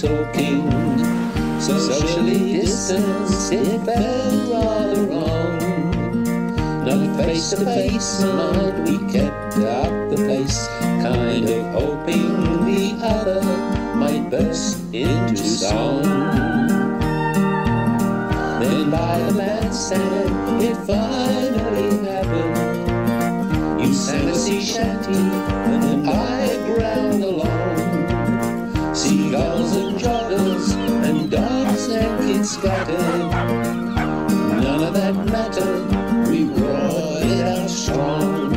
talking. Socially distanced, it felt rather wrong. Not face to face, mind, we kept up the pace, kind of hoping the other might burst into song. Then by the bandstand, it finally happened. You sang a sea shanty, it strong.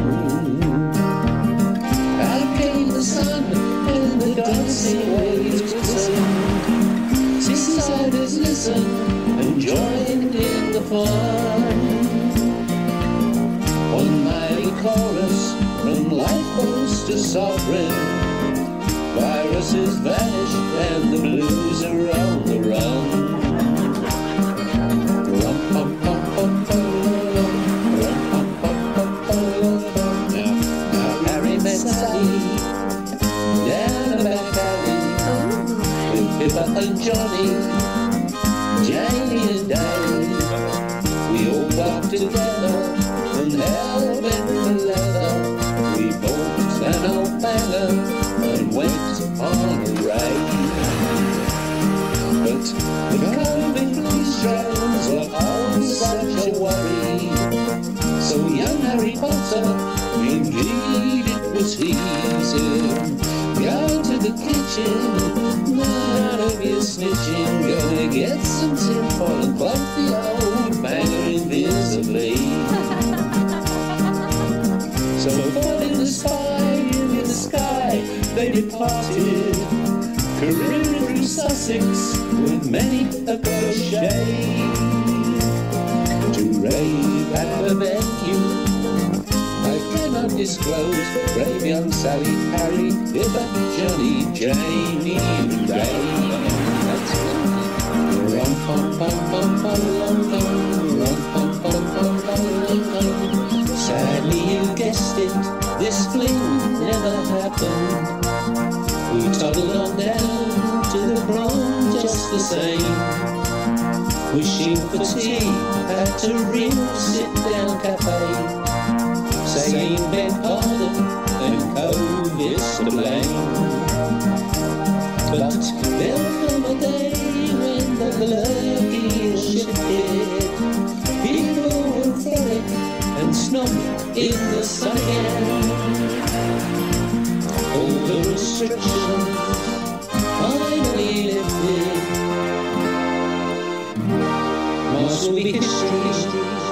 Out came the sun, and the dancing waves glistened. Seasiders listened and joined in the fun. One mighty chorus from lifeboats to sovereign. Viruses vanish and the blues are on the run. And Johnny, Jamie and Dave. We all got together and held in the leather. We bought an old banger and went on a ride. But the COVID strands were all such a worry. So young Harry Potter, indeed it was easy. Go to the kitchen, none of you snitching. Gonna get some tinfoil and plug the old banger invisibly. So falling the spy in the sky, they departed. Careering through Sussex with many a crochet. To rave at the venue Brave young Sally, Harry, Pippa, Johnny, Jamie, and Sadly you guessed it This fling never happened. We toddled on down to the prom just the same. Wishing for tea at a real sit-down cafe saying beg pardon and COVID's to blame. But there'll come a day when the lurgy is shifted. People will frolic and snob in the sun again. All the restrictions finally lifted. Will be history